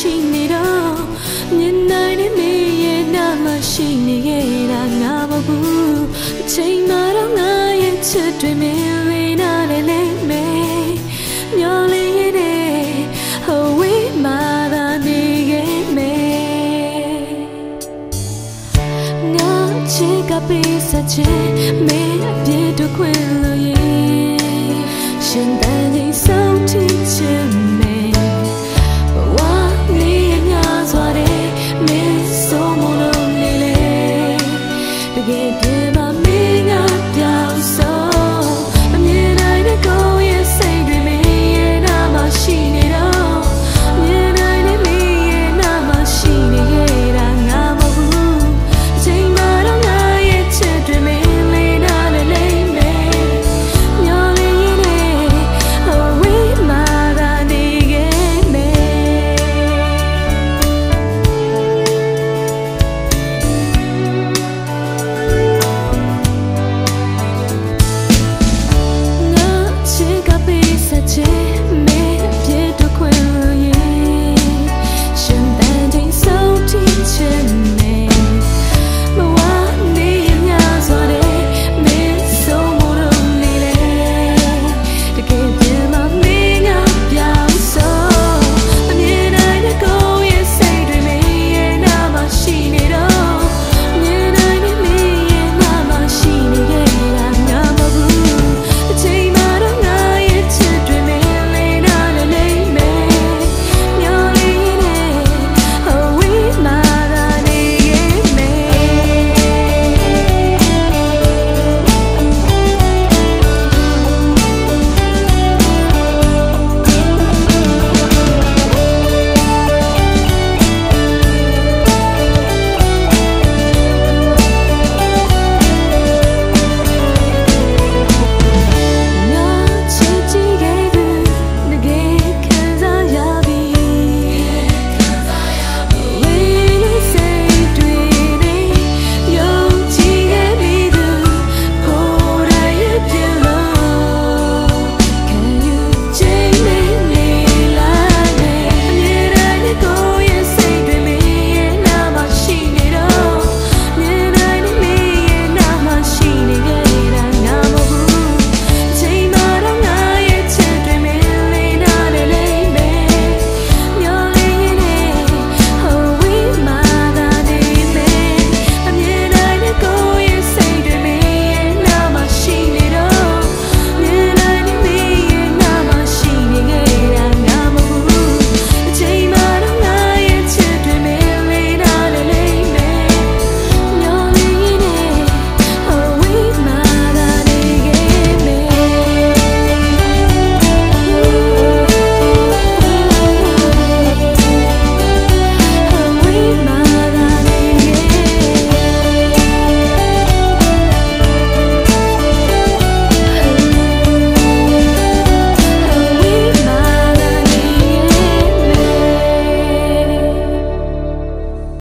ရှိနေတော့မြင်နိုင်တဲ့နေရဲ့နာမရှိနေခဲ့တာငါမဘူးအချိန်မှတော့ငါရဲ့ချစ်တွေမင်းလေးနာလည်းလိမ့်မယ်မျောလင်းရတဲ့ဟိုဝေးမှသာနေခဲ့မယ်ငါချစ်ကပေးစချင်မင်း my